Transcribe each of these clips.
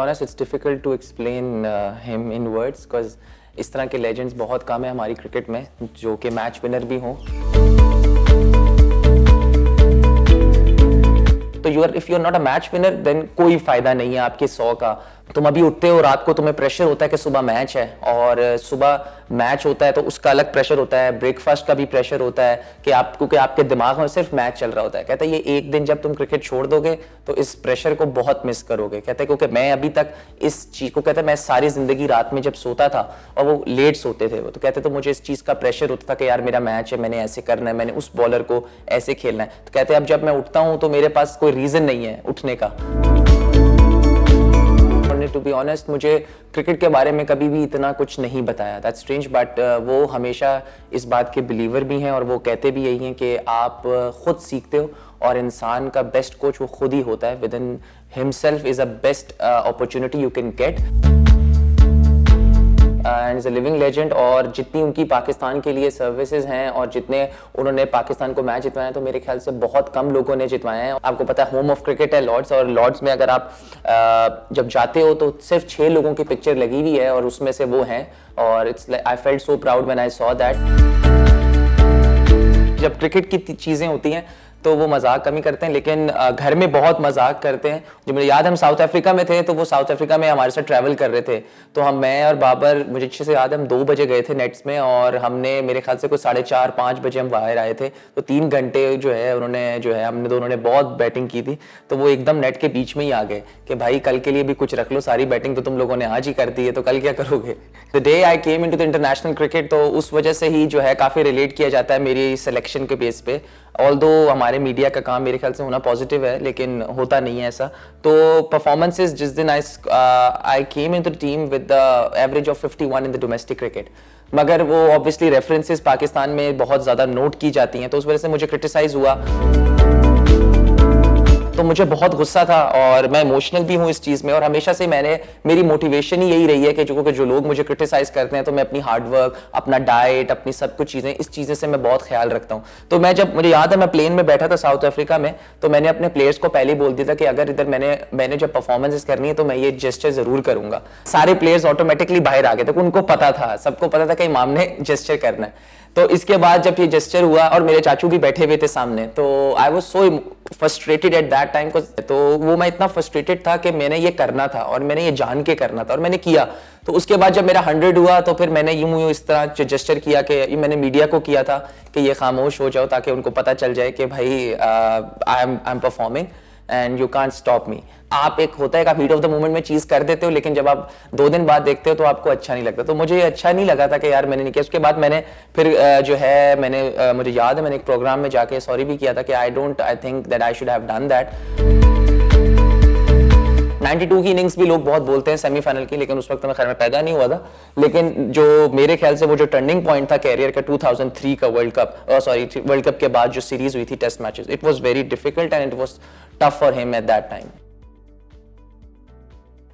Honest it's difficult to explain him in words because इस तरह के लेजेंड्स बहुत कम है हमारी क्रिकेट में, जो कि मैच विनर भी हों। तो you are if you are not a match winner then कोई फ़ायदा नहीं है आपके सौ का। तुम अभी उठते हो रात को, तुम्हें प्रेशर होता है कि सुबह मैच है, और, सुबह मैच होता है तो उसका अलग प्रेशर होता है ब्रेकफास्ट का भी प्रेशर होता है कि आप, क्योंकि आपके दिमाग में सिर्फ़ मैच चल रहा होता है। कहता है, ये एक दिन जब तुम क्रिकेट छोड़ दोगे तो इस प्रेशर को बहुत मिस करोगे। कहते हैं, क्योंकि मैं अभी तक इस चीज़ को, कहते हैं, मैं सारी ज़िंदगी रात में जब सोता था, और वो लेट सोते थे वो। तो कहते तो मुझे इस चीज़ का प्रेशर होता था कि यार, मेरा मैच है, मैंने ऐसे करना है, मैंने उस बॉलर को ऐसे खेलना है। तो कहते अब जब मैं उठता हूँ तो मेरे पास कोई रीजन नहीं है उठने का। टू बी ऑनेस्ट मुझे क्रिकेट के बारे में कभी भी इतना कुछ नहीं बताया। दैट स्ट्रेंज बट वो हमेशा इस बात के बिलीवर भी हैं और वो कहते भी यही हैं कि आप uh, खुद सीखते हो और इंसान का बेस्ट कोच वो खुद ही होता है। Within himself is a best opportunity you can get and is a living legend और जितनी उनकी पाकिस्तान के लिए सर्विसेज़ हैं और जितने उन्होंने पाकिस्तान को मैच जितवाए हैं तो मेरे ख्याल से बहुत कम लोगों ने जितवाए हैं। आपको पता है होम ऑफ़ क्रिकेट है लॉर्ड्स और लॉर्ड्स में अगर आप जब जाते हो तो सिर्फ़ छः लोगों की पिक्चर लगी हुई है और उसमें से वो हैं और it's I felt so proud when I saw that जब क्रिकेट की चीज़ें होती हैं तो वो मज़ाक कमी करते हैं, लेकिन घर में बहुत मज़ाक करते हैं। जो मुझे याद, हम साउथ अफ्रीका में थे तो वो साउथ अफ्रीका में हमारे साथ ट्रैवल कर रहे थे। तो हम, मैं और बाबर, मुझे अच्छे से याद हम दो बजे गए थे नेट्स में, और हमने, मेरे ख्याल से कुछ साढ़े चार, पाँच बजे हम बाहर आए थे। तो तीन घंटे जो है, उन्होंने जो है, हमने, दोनों ने बहुत बैटिंग की थी। तो वो एकदम नेट के बीच में ही आ गए, कि भाई, कल के लिए भी कुछ रख लो, सारी बैटिंग तो तुम लोगों ने आज ही कर दी है तो कल क्या करोगे? The day I came in to the international cricket तो उस वजह से ही जो है, काफ़ी रिलेट किया जाता है मेरी सिलेक्शन के बेस पे। ऑल दो हमारे मीडिया का काम मेरे ख्याल से होना पॉजिटिव है, लेकिन होता नहीं है ऐसा। तो परफॉर्मेंसेज जिस दिन I I came in the team with the average of 51 in the domestic cricket मगर वो ऑब्वियसली रेफरेंसेस पाकिस्तान में बहुत ज़्यादा नोट की जाती हैं तो उस वजह से मुझे क्रिटिसाइज हुआ। तो मुझे बहुत गुस्सा था और मैं इमोशनल भी हूँ इस चीज़ में और हमेशा से मैंने, मेरी मोटिवेशन ही यही रही है कि जो कि जो लोग मुझे क्रिटिसाइज करते हैं तो मैं अपनी हार्डवर्क अपना डाइट अपनी सब कुछ चीज़ें, इस चीज़ें से मैं बहुत ख्याल रखता हूँ। तो मैं जब, मुझे याद है मैं प्लेन में बैठा था साउथ अफ्रीका में तो मैंने अपने प्लेयर्स को पहले बोल दिया था कि अगर इधर मैंने मैंने जब परफॉर्मेंस करनी है तो मैं ये जेस्टर ज़रूर करूँगा। सारे प्लेयर्स ऑटोमेटिकली बाहर आ गए थे उनको पता था, सबको पता था कि इमाम ने जेस्टर करना है। तो इसके बाद जब ये जेस्टर हुआ और मेरे चाचू भी बैठे हुए थे सामने तो I was so frustrated at that time तो वो मैं इतना फ्रस्ट्रेटेड था कि मैंने ये करना था और मैंने ये जान के करना था और मैंने किया। तो उसके बाद जब मेरा हंड्रेड हुआ तो फिर मैंने यूँ यूँ इस तरह जेस्टर किया कि मैंने मीडिया को किया था कि ये खामोश हो जाओ ताकि उनको पता चल जाए कि भाई I am I am performing and you can't stop me आप एक होता है आप हीट ऑफ़ द मोमेंट में चीज़ कर देते हो, लेकिन जब आप दो दिन बाद देखते हो तो आपको अच्छा नहीं लगता। तो मुझे ये अच्छा नहीं लगा था कि यार मैंने नहीं किया। उसके बाद मैंने फिर जो है, मैंने मुझे याद है, मैंने एक प्रोग्राम में जाके सॉरी भी किया था कि I don't I think that I should have done that 92 की इनिंग्स भी लोग बहुत बोलते हैं सेमीफाइनल की, लेकिन उस वक्त मैं खैर में पैदा नहीं हुआ था। लेकिन जो मेरे ख्याल से वो जो टर्निंग पॉइंट था कैरियर का 2003 का world cup sorry world cup के बाद जो सीरीज़ हुई थी test matches it was very difficult and it was tough for him at that time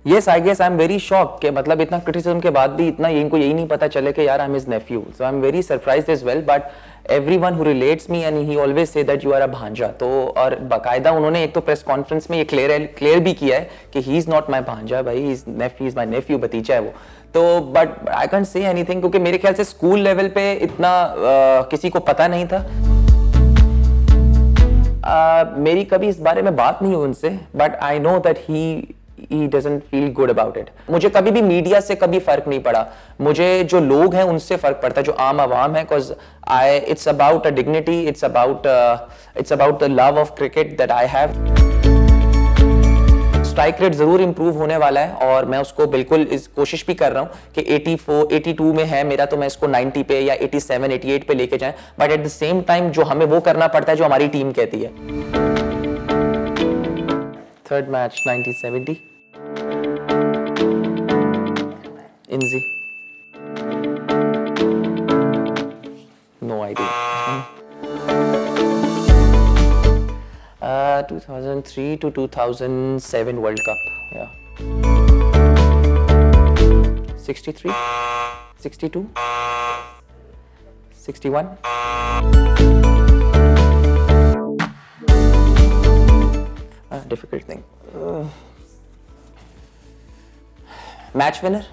yes I guess I am very shock के मतलब इतना क्रिटिसिज्म के बाद भी इतना इनको यही नहीं पता चले कि यार I am his nephew so I am very surprise is well but everyone relates me and he always say that you are a भांजा तो और बाकायदा उन्होंने एक तो प्रेस कॉन्फ्रेंस में ये क्लियर क्लियर भी किया है कि ही इज़ नॉट माई भांजा भाई is nephew is my nephew भतीजा है वो। तो but I can't say anything क्योंकि मेरे ख्याल से स्कूल लेवल पे इतना uh, किसी को पता नहीं था। uh, मेरी कभी इस बारे में बात नहीं हुई उनसे but I know that he he doesn't feel good about it मुझे कभी भी मीडिया से कभी फ़र्क नहीं पड़ा। मुझे जो लोग हैं, उनसे फ़र्क पड़ता है, जो आम आवाम है because I it's about a dignity it's about it's about the love of cricket that I have strike rate ज़रूर इंप्रूव होने वाला है और मैं उसको बिल्कुल इस कोशिश भी कर रहा हूँ कि 84 82 में है मेरा तो मैं इसको 90 पे या 87 88 पे लेके जाएँ। But at the same time जो हमें वो करना पड़ता है, जो हमारी टीम कहती है। Third match 1970 2003 to 2007 world cup. Yeah. 63 62 61 uh, difficult thing. Uh, match winner?